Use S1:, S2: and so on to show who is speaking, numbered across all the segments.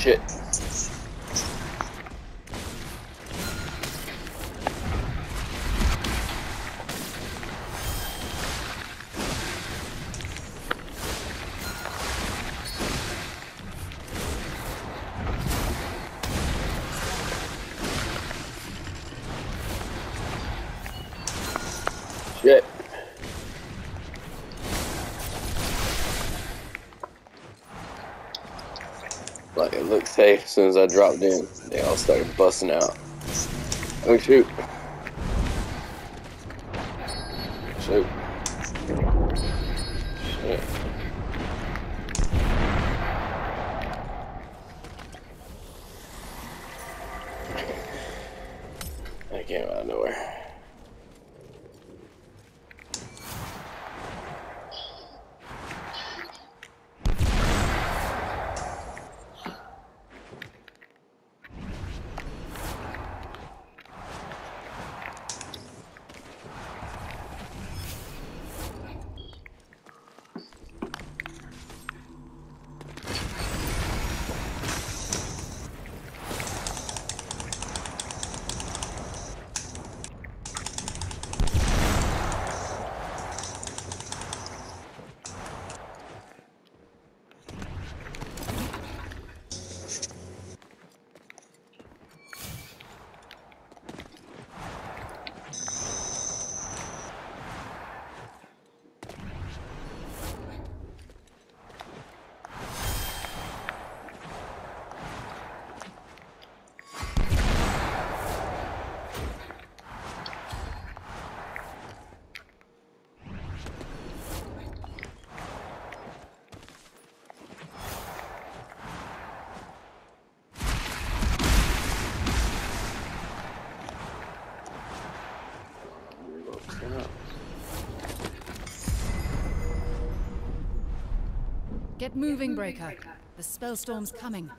S1: Shit. As soon as I dropped in. They all started busting out. Oh shoot. Shit. That came out of nowhere.
S2: Get moving, Breaker. The spellstorm's coming.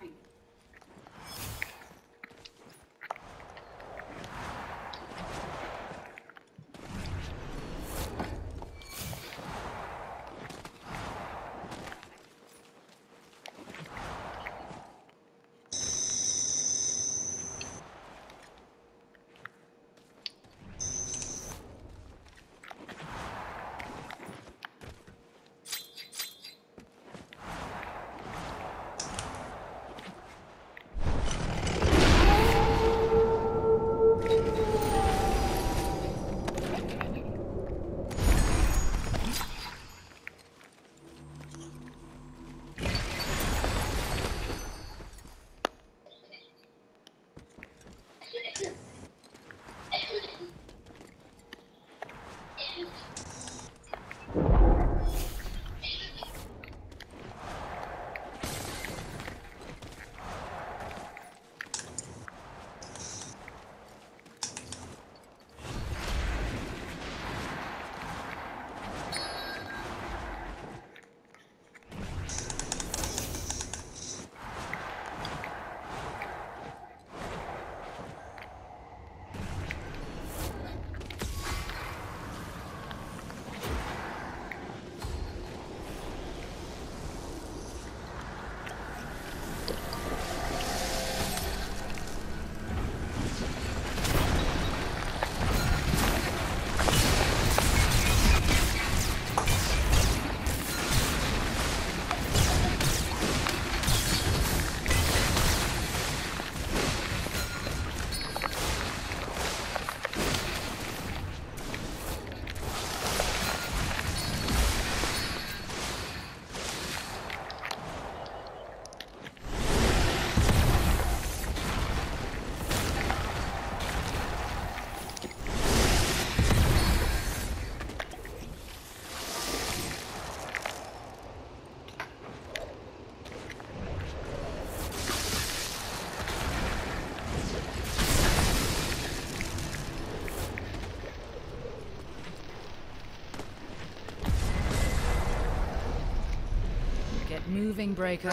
S2: Moving, Breaker.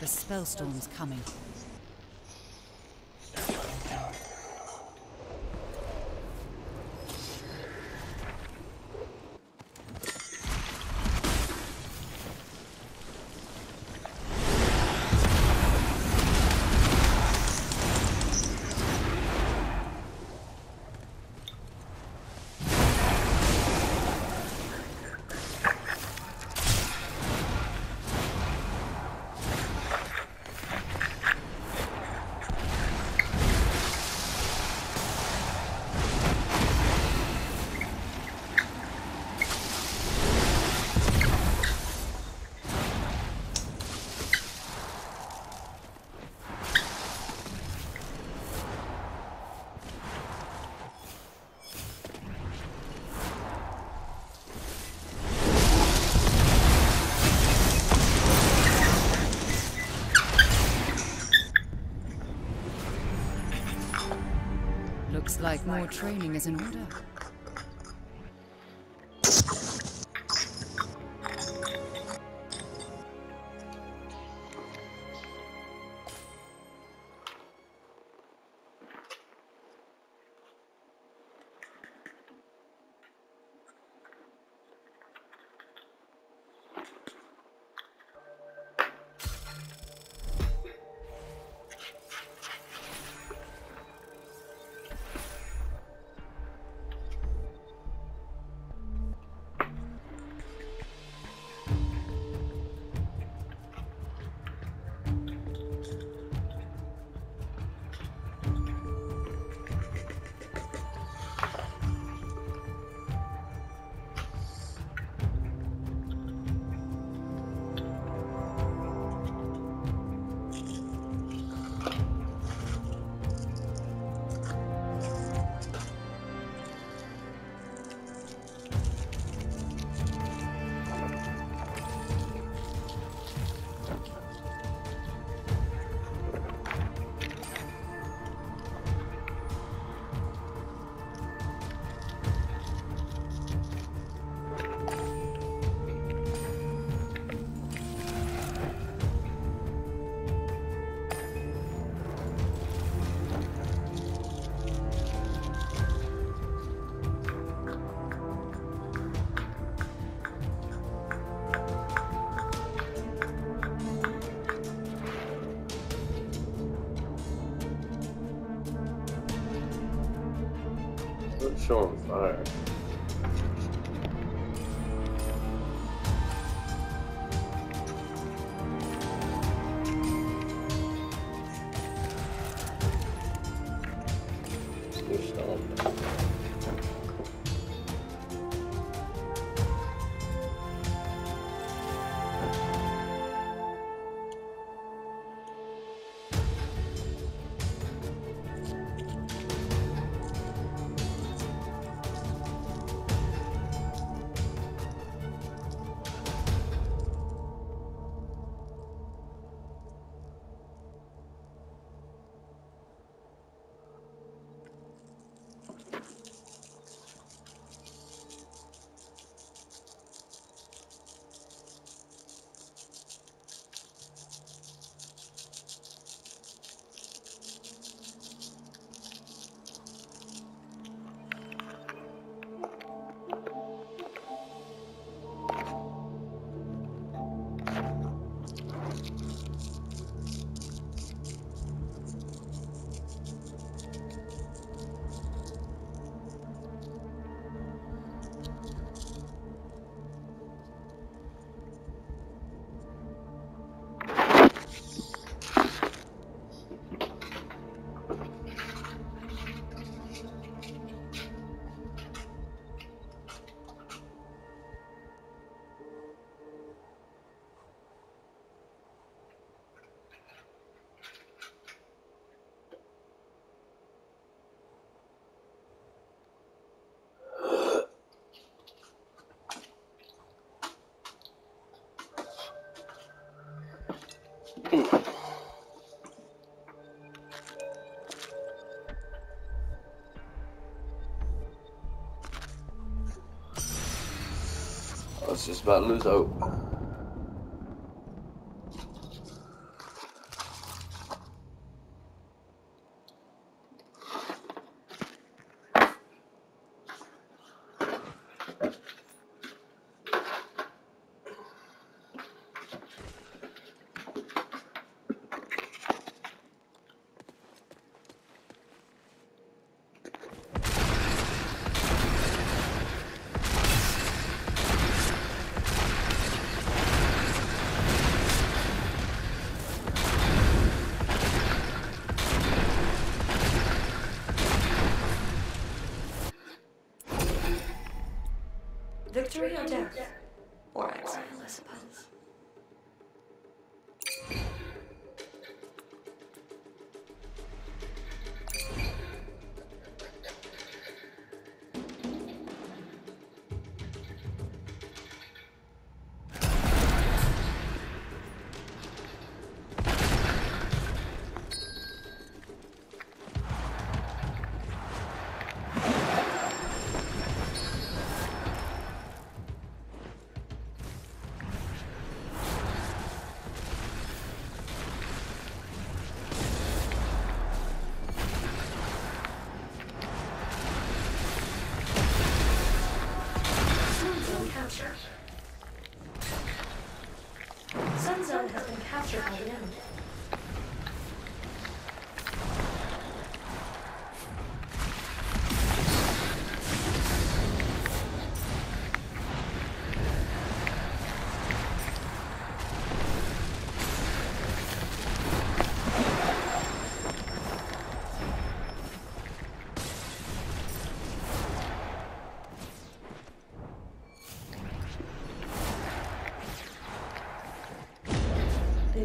S2: The spellstorm's coming. Like more training is in order.
S1: Let's show him fire. Just about to lose hope.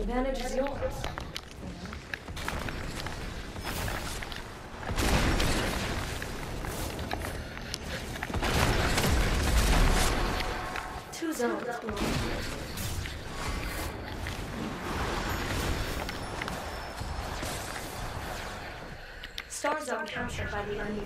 S3: Advantage is yours. Two zones. Star Zone captured by the enemy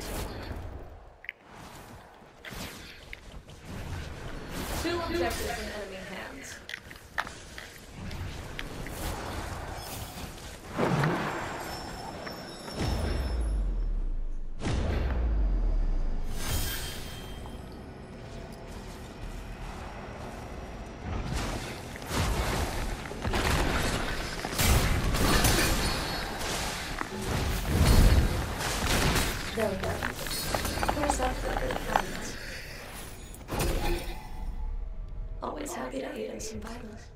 S3: violence.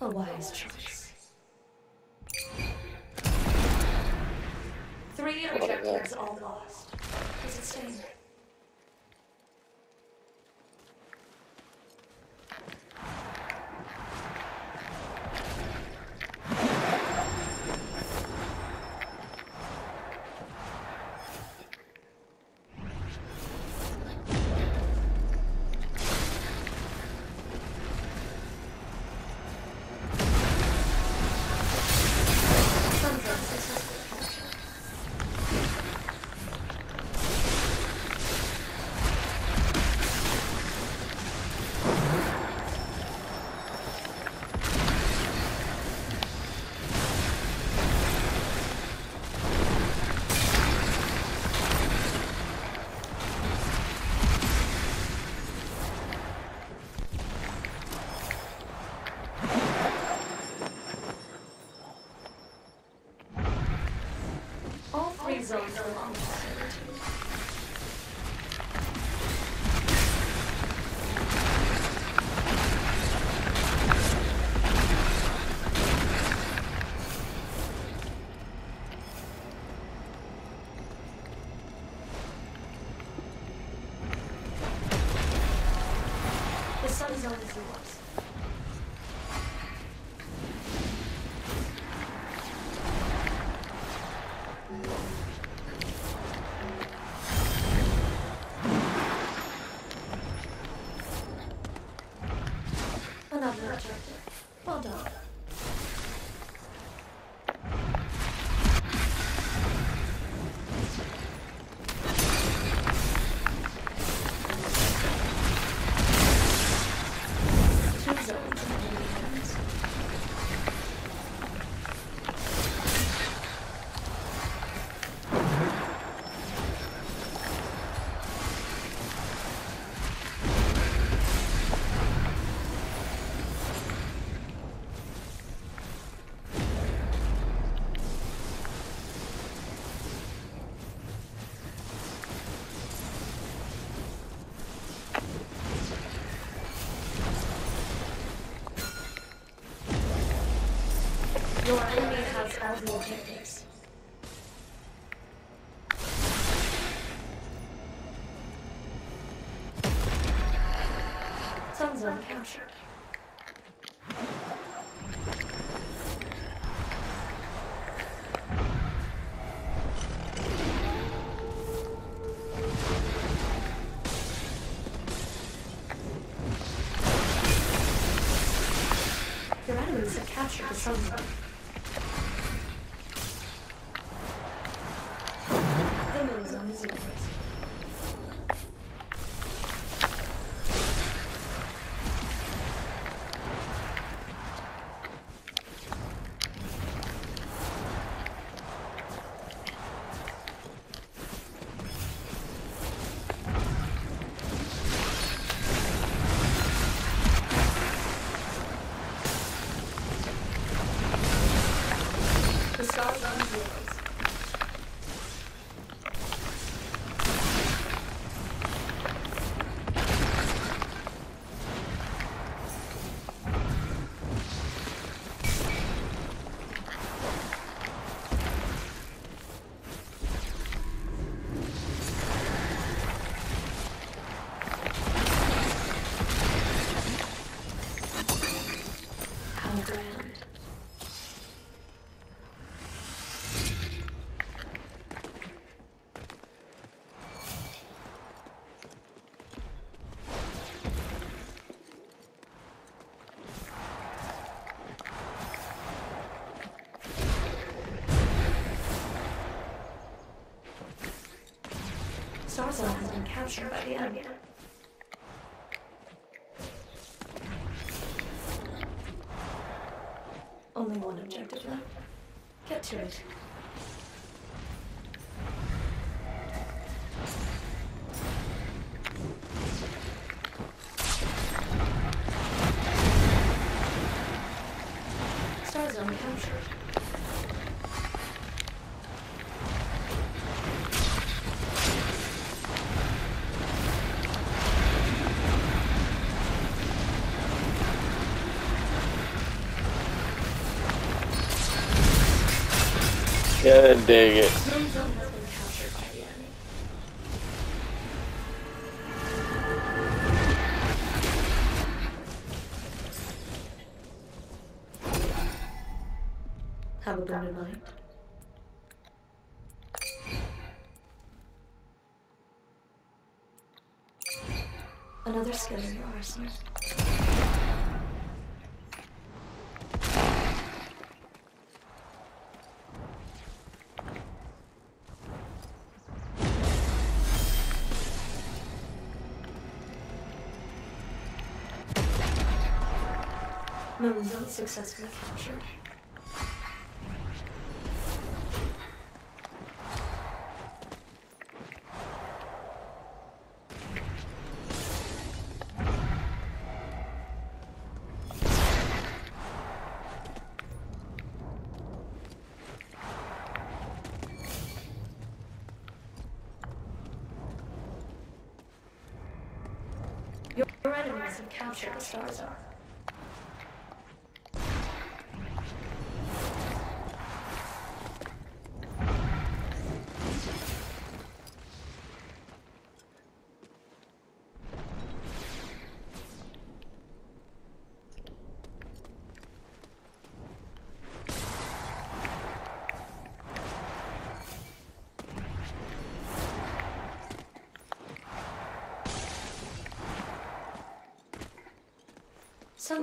S3: A wise choice. Three objectives all lost. Is it staying? All three zones all the objectives. Sun zone. Your enemies have captured the sun. Star has been captured by the enemy. Only one objective left. Get to it. Star Zone captured. The enemy. Have a gun in Moon Zone successfully captured. Your enemies have captured the Star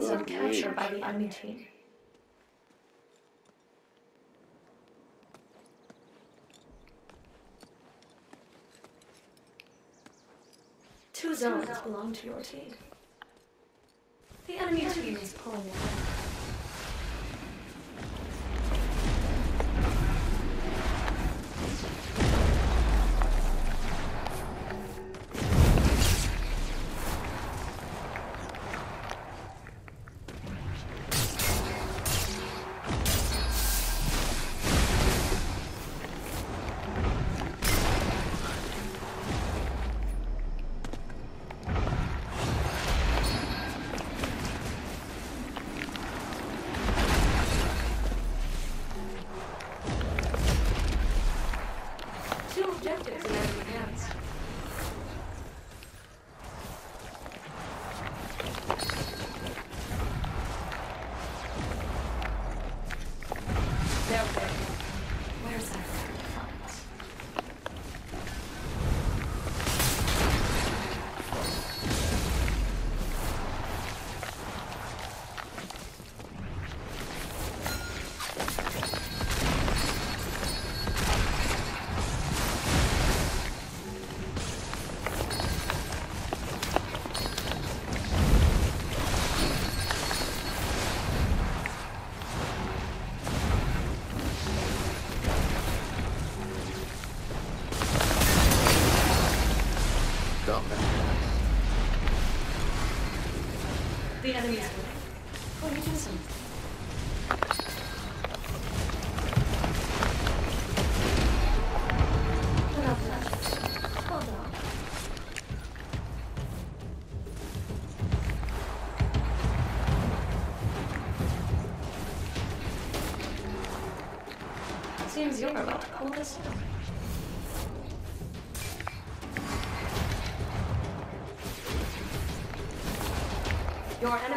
S3: Zone. Sun Zone
S4: Good
S3: captured by the enemy team. Two zones belong to your team. The enemy team is pulling away.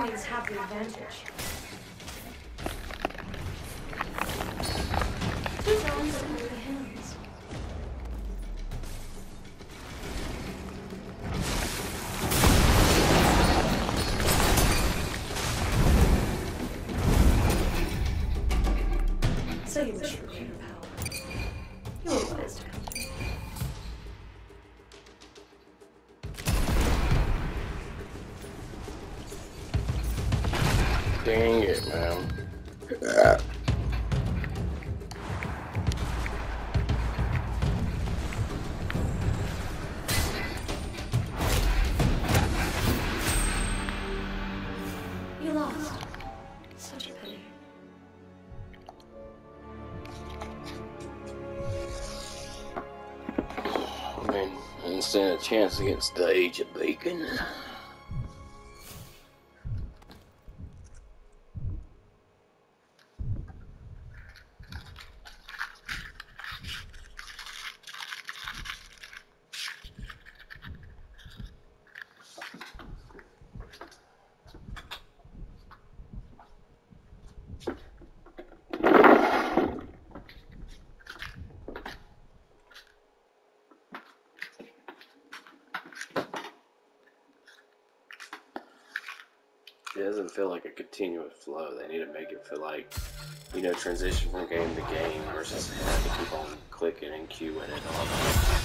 S3: Enemies have the advantage.
S1: Dang it, man. Ah.
S3: You lost. Such a pity.
S1: I mean, I didn't stand a chance against the Age of Bacon. It doesn't feel like a continuous flow. They need to make it feel like, you know, transition from game to game versus having to keep on clicking and queuing and all that.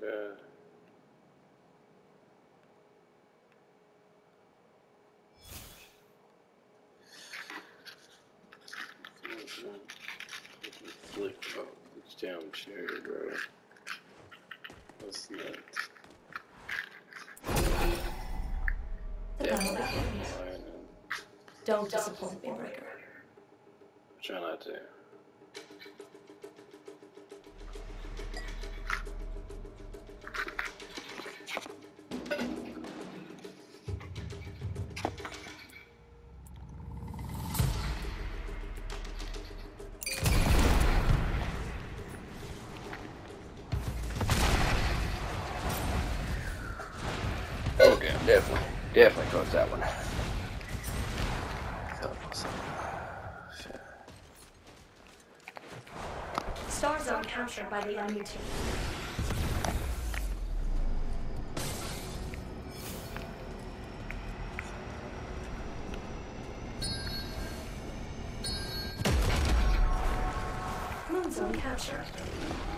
S1: Fuck yeah. Flick oh, it's down chair, bro. What's that?
S3: The battle begins.
S1: Fine,
S3: Don't disappoint me, Breaker.
S1: Try not to.
S3: Captured by the enemy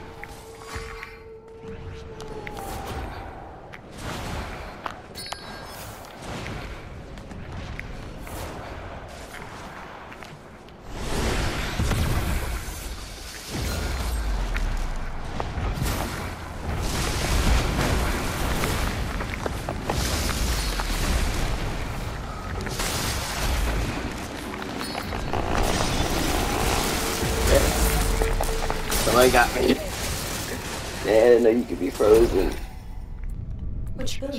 S3: team. Moon Zone captured.
S1: Somebody got me. Man, I didn't know you could be frozen.
S3: Which boon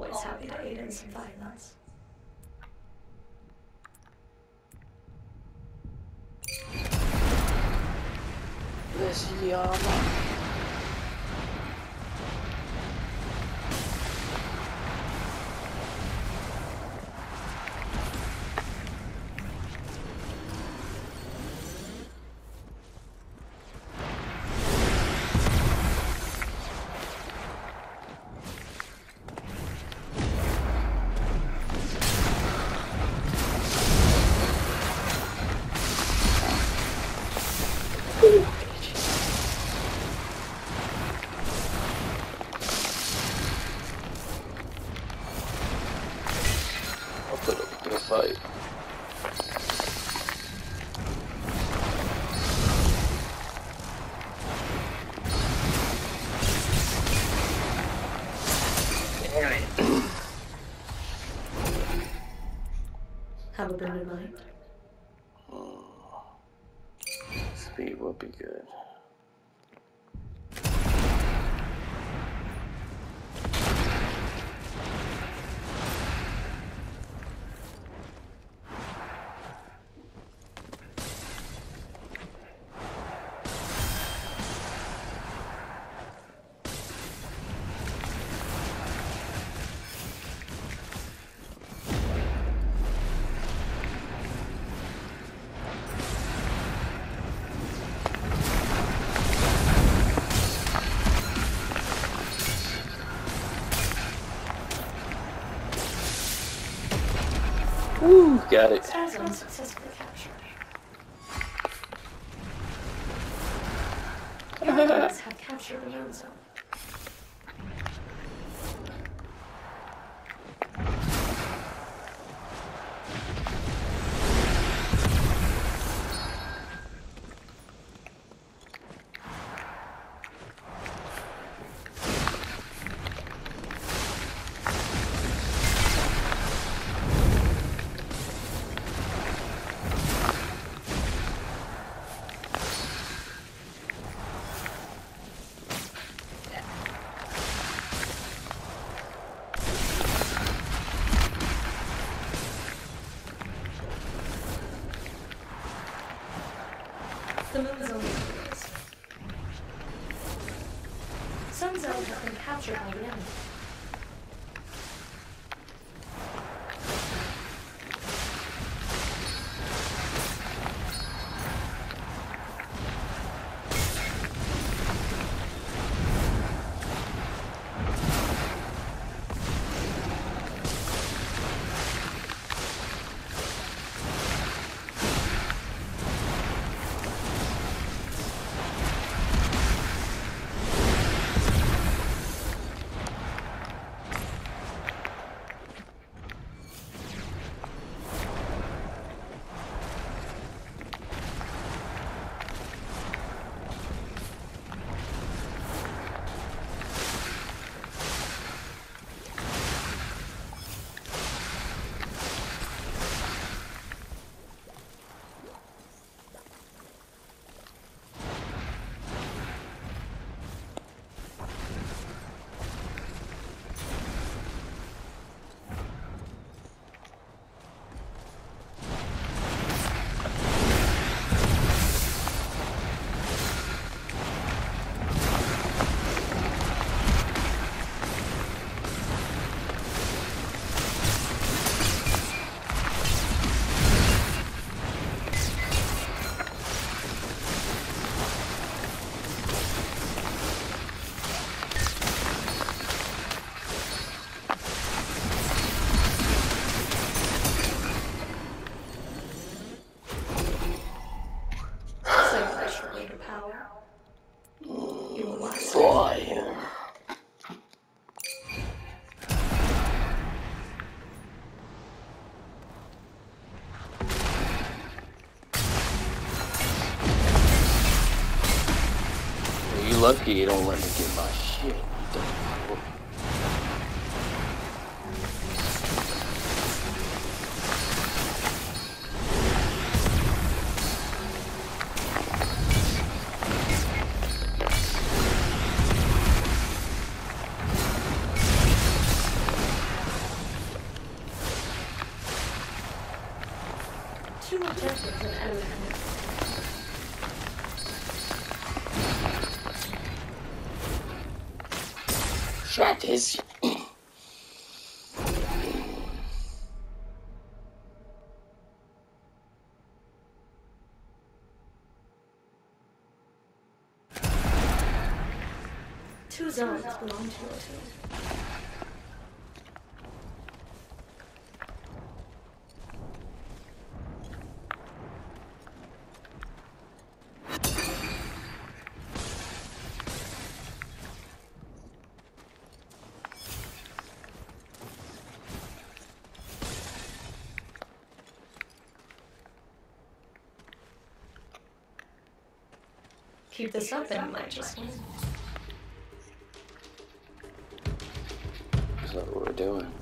S3: Always happy to aid in some violence.
S1: This Yama.
S3: Have
S1: got it.
S3: Captured. Your have captured Moon Zone.
S1: Lucky you don't let me
S3: Zones belong to your team. Keep this up and you might just win.
S1: Doing?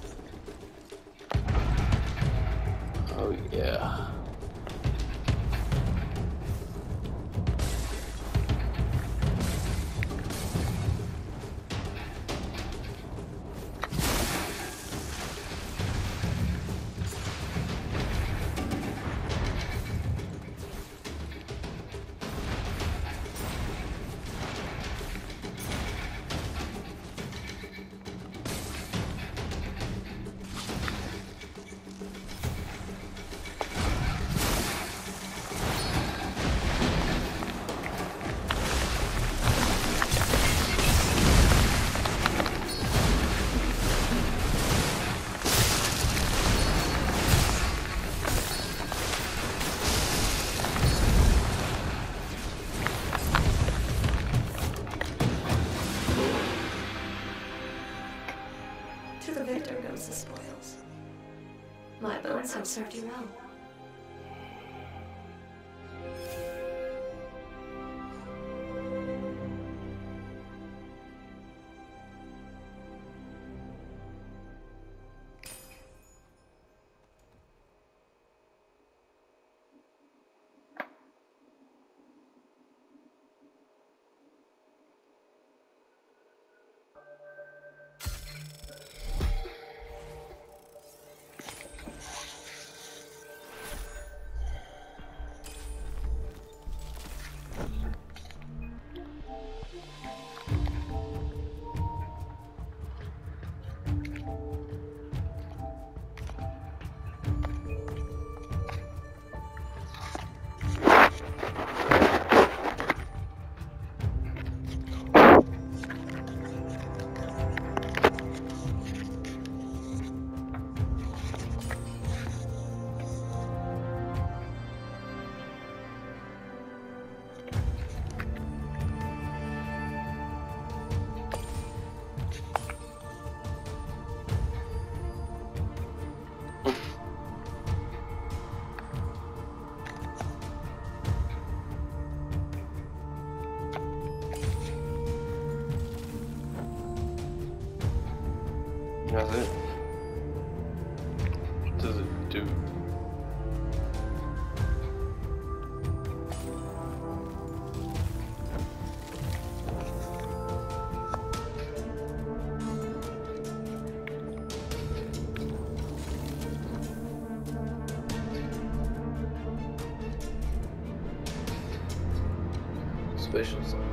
S1: questions.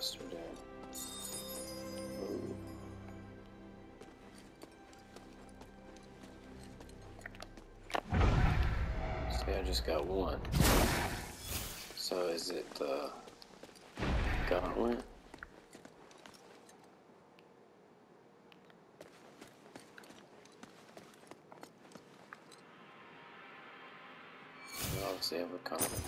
S1: Doing. Ooh. See, I just got one. So is it the gauntlet? Obviously have a common.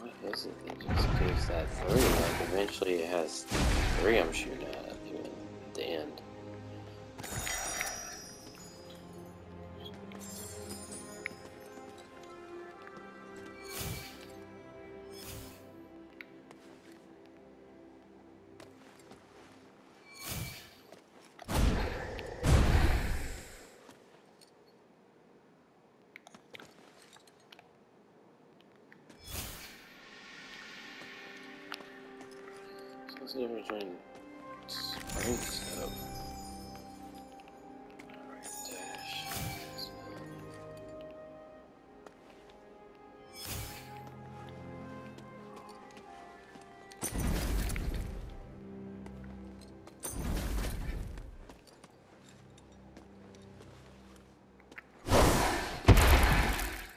S1: What is it that just gives that three? Like eventually it has three I'm shooting at See if we're trying spring stuff.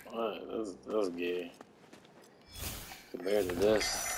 S1: Alright, that was, that was gay. Compared to this,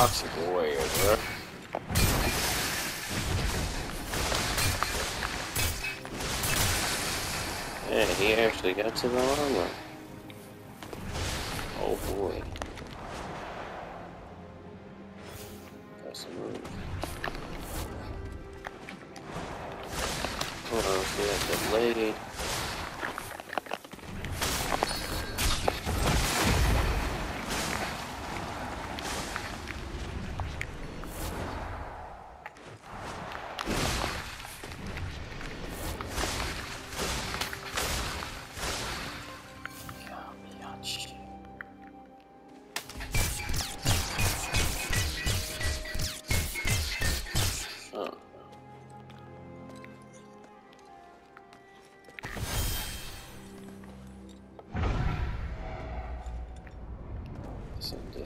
S1: Toxic warrior, bro. Yeah, he actually got to the armor. Oh boy. Got some move. Hold on.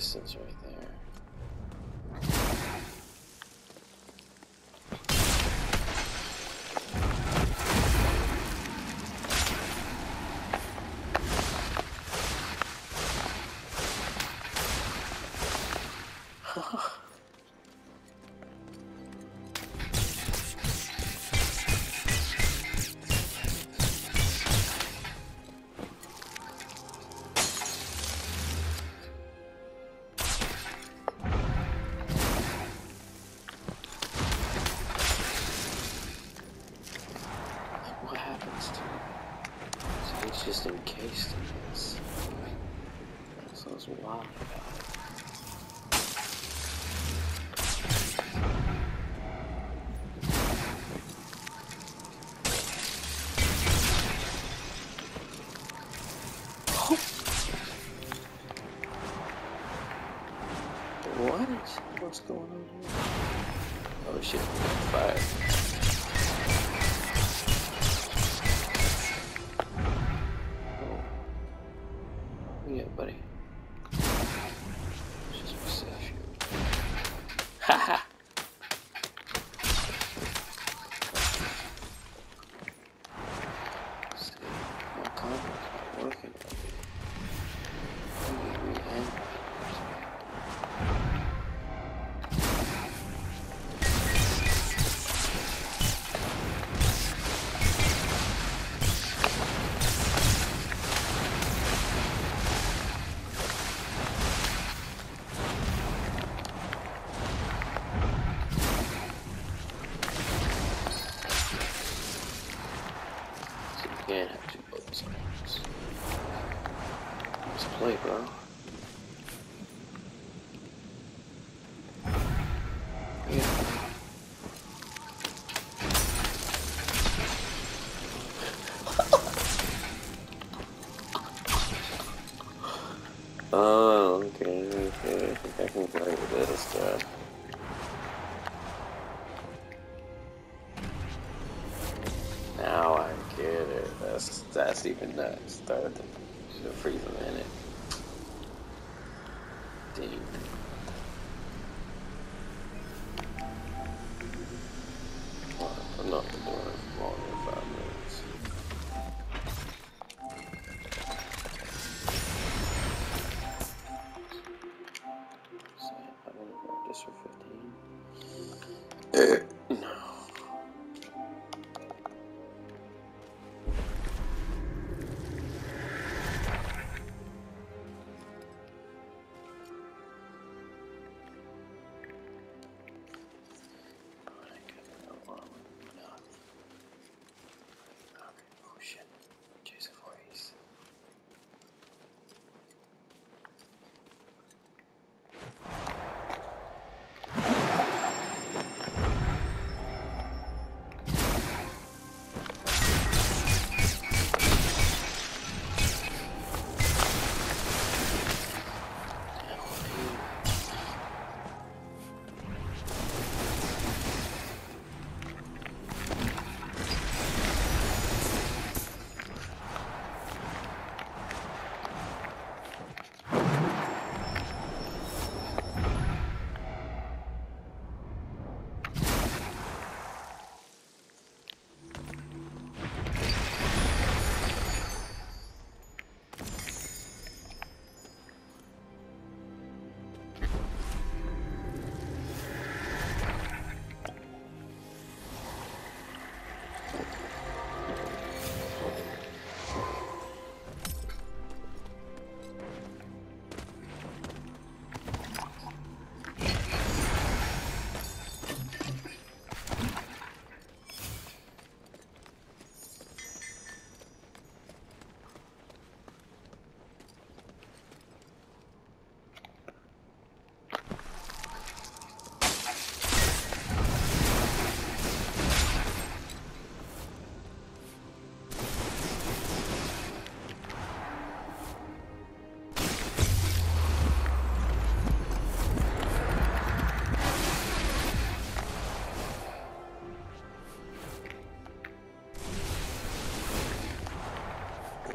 S1: distance with. What's going on here? Oh shit, fire. Oh. Yeah, buddy.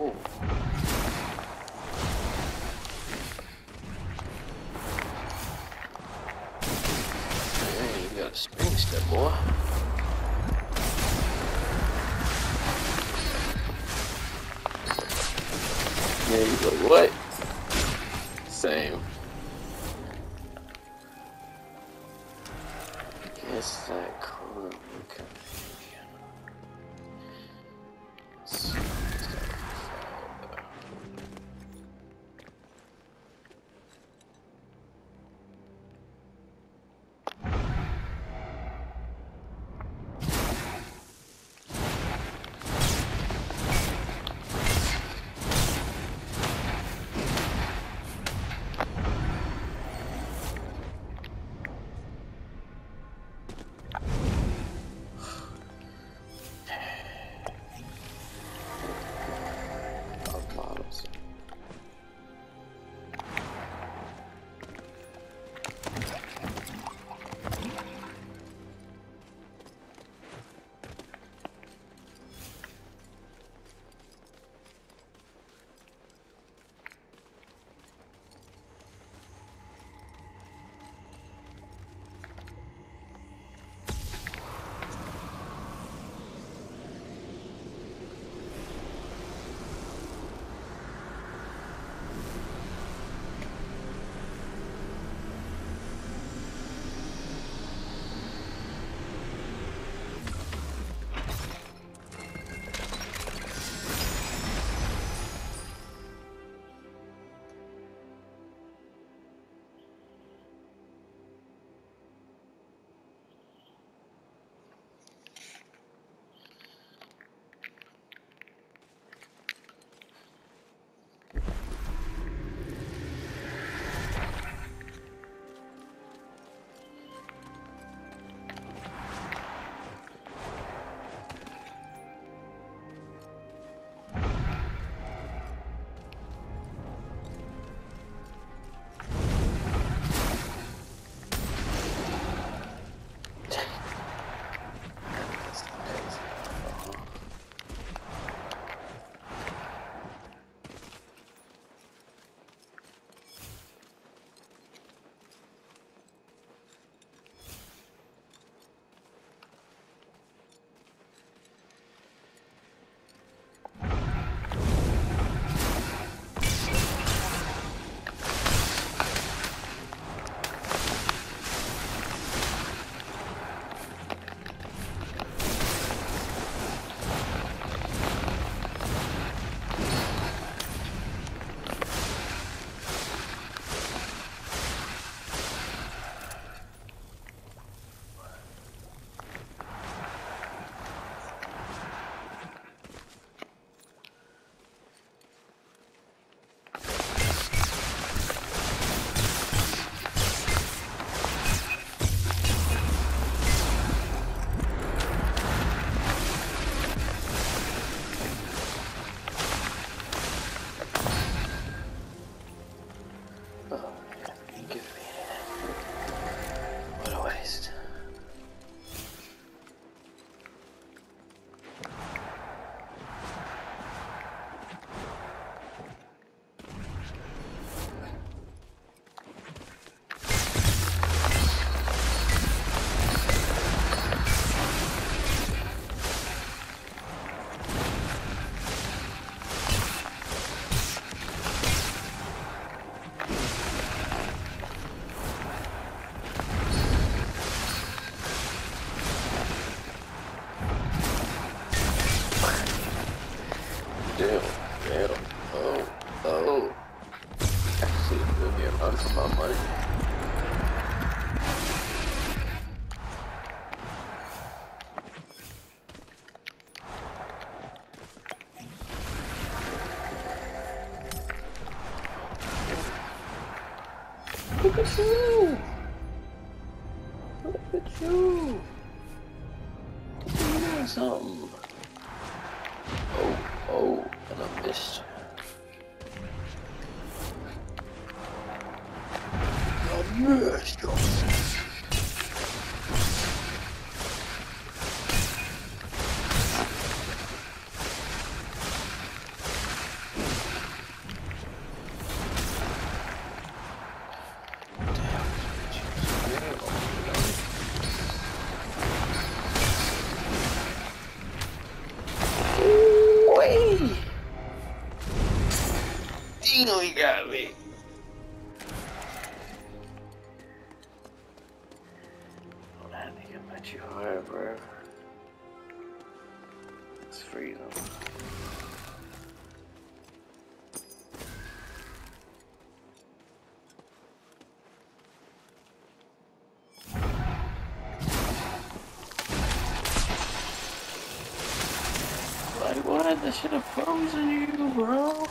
S1: Oh. You got a spring step, boy. Yeah, you like what? Look That should have frozen you, bro.